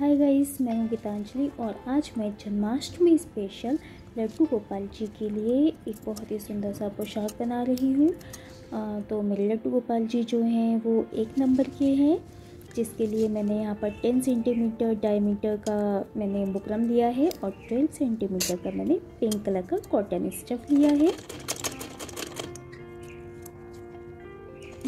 Hi guys, मैं हूँ गीतांजलि और आज मैं जन्माष्टमी स्पेशल लड्डू गोपाल जी के लिए एक बहुत ही सुंदर सा पोशाक बना रही हूँ। तो मेरे लड्डू गोपाल जी जो हैं, वो एक नंबर के हैं, जिसके लिए मैंने यहाँ पर टेन सेंटीमीटर डायमीटर का मैंने बुकरम लिया है और 12 सेंटीमीटर का मैंने पिंक कलर का कॉटन स्टफ़ लिया है।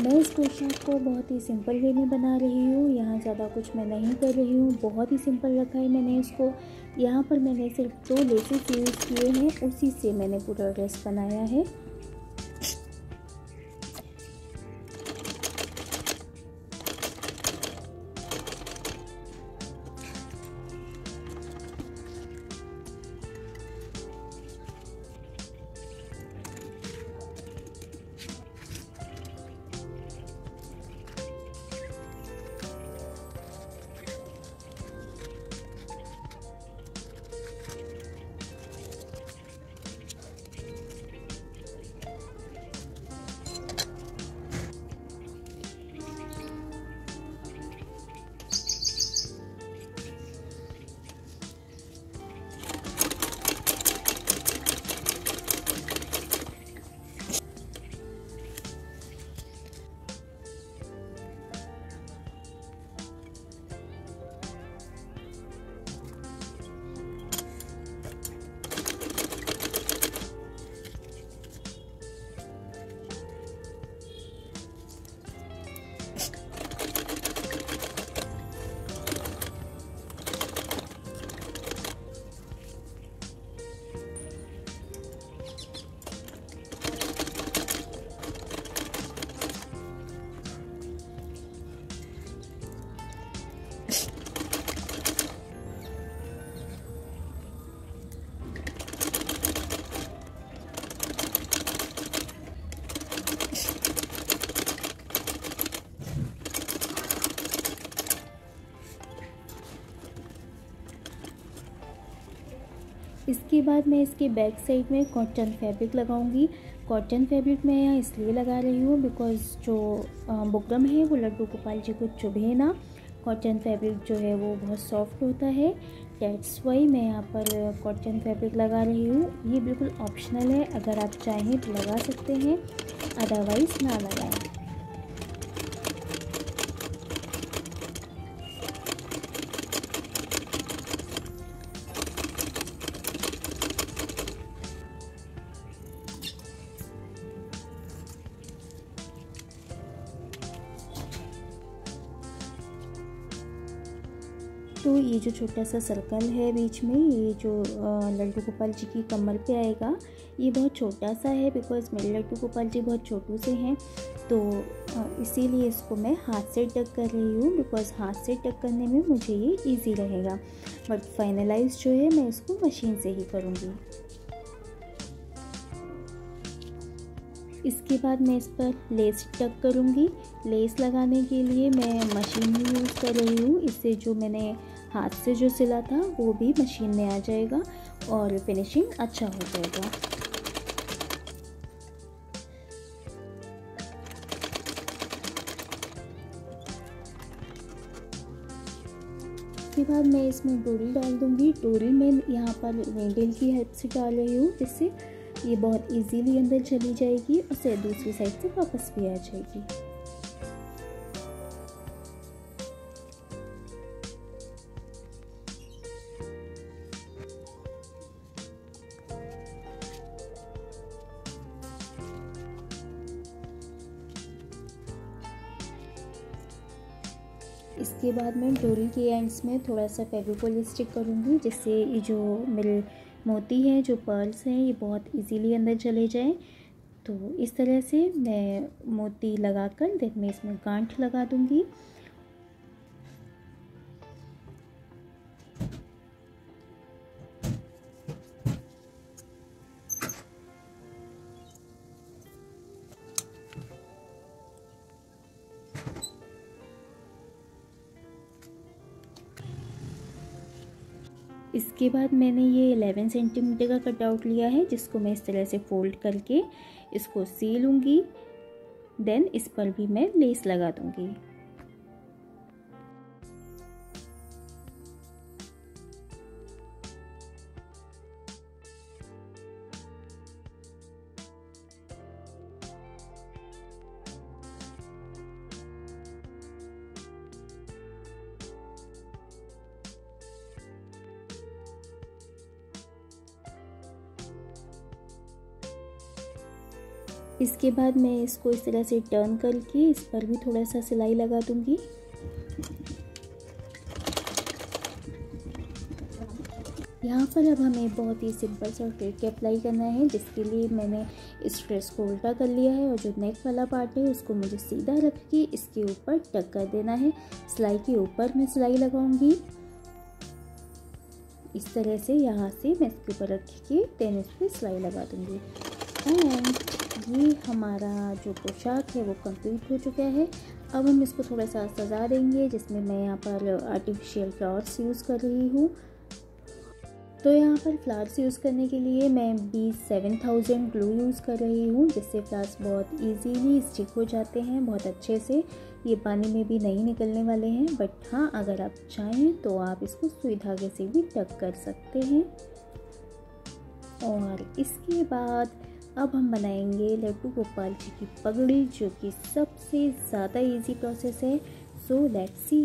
मैं इस क्वेश्चन को बहुत ही सिंपल वे में बना रही हूँ। यहाँ ज़्यादा कुछ मैं नहीं कर रही हूँ। बहुत ही सिंपल रखा है मैंने इसको। यहाँ पर मैंने सिर्फ़ दो लेसेस यूज़ किए हैं। उसी से मैंने पूरा ड्रेस बनाया है। इसके बाद मैं इसके बैक साइड में कॉटन फैब्रिक लगाऊँगी। कॉटन फैब्रिक मैं यहाँ इसलिए लगा रही हूँ बिकॉज़ जो बुकरम है वो लड्डू गोपाल जी को चुभे ना। कॉटन फैब्रिक जो है वो बहुत सॉफ्ट होता है। डेट्स वाई मैं यहाँ पर कॉटन फैब्रिक लगा रही हूँ। ये बिल्कुल ऑप्शनल है। अगर आप चाहें तो लगा सकते हैं। अदरवाइज़ ना लगाएँ। तो ये जो छोटा सा सर्कल है बीच में, ये जो लड्डू गोपाल जी की कमर पे आएगा, ये बहुत छोटा सा है बिकॉज़ मेरे लड्डू गोपाल जी बहुत छोटू से हैं। तो इसीलिए इसको मैं हाथ से टक कर रही हूँ बिकॉज़ हाथ से टक करने में मुझे ये इजी रहेगा। बट फाइनलाइज जो है मैं इसको मशीन से ही करूँगी। इसके बाद मैं इस पर लेस टक करूँगी। लेस लगाने के लिए मैं मशीन ही यूज़ कर रही हूँ। इससे जो मैंने हाथ से जो सिला था, वो भी मशीन में आ जाएगा और फिनिशिंग अच्छा हो जाएगा। उसके बाद मैं इसमें डोरी डाल दूँगी। डोरी मैं यहाँ पर वेंडल की हेल्प से डाल रही हूँ, जिससे ये बहुत इजीली अंदर चली जाएगी और दूसरी साइड से वापस भी आ जाएगी। इसके बाद मैं डोरी के एंड्स में थोड़ा सा फेविकोल स्टिक करूँगी, जिससे ये जो मेरे मोती हैं, जो पर्ल्स हैं, ये बहुत इजीली अंदर चले जाएँ। तो इस तरह से मैं मोती लगाकर देन मैं इसमें गांठ लगा दूँगी। इसके बाद मैंने ये 11 सेंटीमीटर का कटआउट लिया है, जिसको मैं इस तरह से फोल्ड करके इसको सी लूँगी देन इस पर भी मैं लेस लगा दूँगी। इसके बाद मैं इसको इस तरह से टर्न करके इस पर भी थोड़ा सा सिलाई लगा दूँगी। यहाँ पर अब हमें बहुत ही सिंपल सा ट्रिक अप्लाई करना है, जिसके लिए मैंने इस ड्रेस को उल्टा कर लिया है और जो नेक वाला पार्ट है, उसको मुझे सीधा रख के इसके ऊपर टक कर देना है। सिलाई के ऊपर मैं सिलाई लगाऊँगी। इस तरह से यहाँ से मैं इसके ऊपर रख के देन इस पर सिलाई लगा दूँगी। एंड ये हमारा जो पोशाक है वो कंप्लीट हो चुका है। अब हम इसको थोड़ा सा सजा देंगे, जिसमें मैं यहाँ पर आर्टिफिशियल फ्लावर्स यूज़ कर रही हूँ। तो यहाँ पर फ्लावर्स यूज़ करने के लिए मैं B seven thousand glue use कर रही हूँ, जिससे फ्लावर्स बहुत इजीली स्टिक हो जाते हैं, बहुत अच्छे से। ये पानी में भी नहीं निकलने वाले हैं बट हाँ अगर आप चाहें तो आप इसको सुई धागे से भी टक कर सकते हैं। और इसके बाद अब हम बनाएँगे लड्डू गोपाल जी की पगड़ी, जो कि सबसे ज़्यादा इजी प्रोसेस है। सो लेट्स सी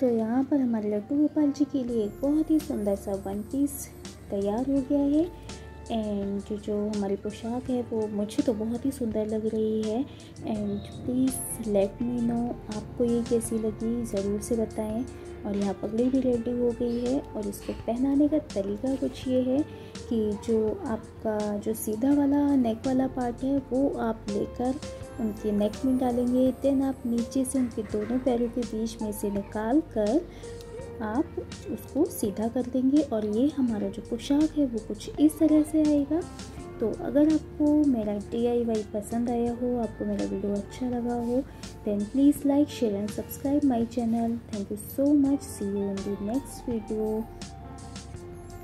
तो यहाँ पर हमारे लड्डू गोपाल जी के लिए एक बहुत ही सुंदर सा वन पीस तैयार हो गया है। एंड जो हमारी पोशाक है वो मुझे तो बहुत ही सुंदर लग रही है। And please let me know आपको ये कैसी लगी, ज़रूर से बताएँ। और यहाँ पगड़ी भी रेडी हो गई है और इसको पहनाने का तरीका कुछ ये है कि जो आपका जो सीधा वाला नेक वाला पार्ट है वो आप लेकर उनके नेक में डालेंगे। देन आप नीचे से उनके दोनों पैरों के बीच में से निकाल कर आप उसको सीधा कर देंगे और ये हमारा जो पोशाक है, वो कुछ इस तरह से आएगा। तो अगर आपको मेरा डी आई वाई पसंद आया हो, आपको मेरा वीडियो अच्छा लगा हो then please like share and subscribe my channel thank you so much see you in the next video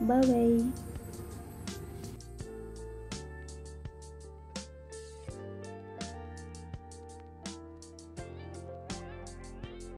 bye bye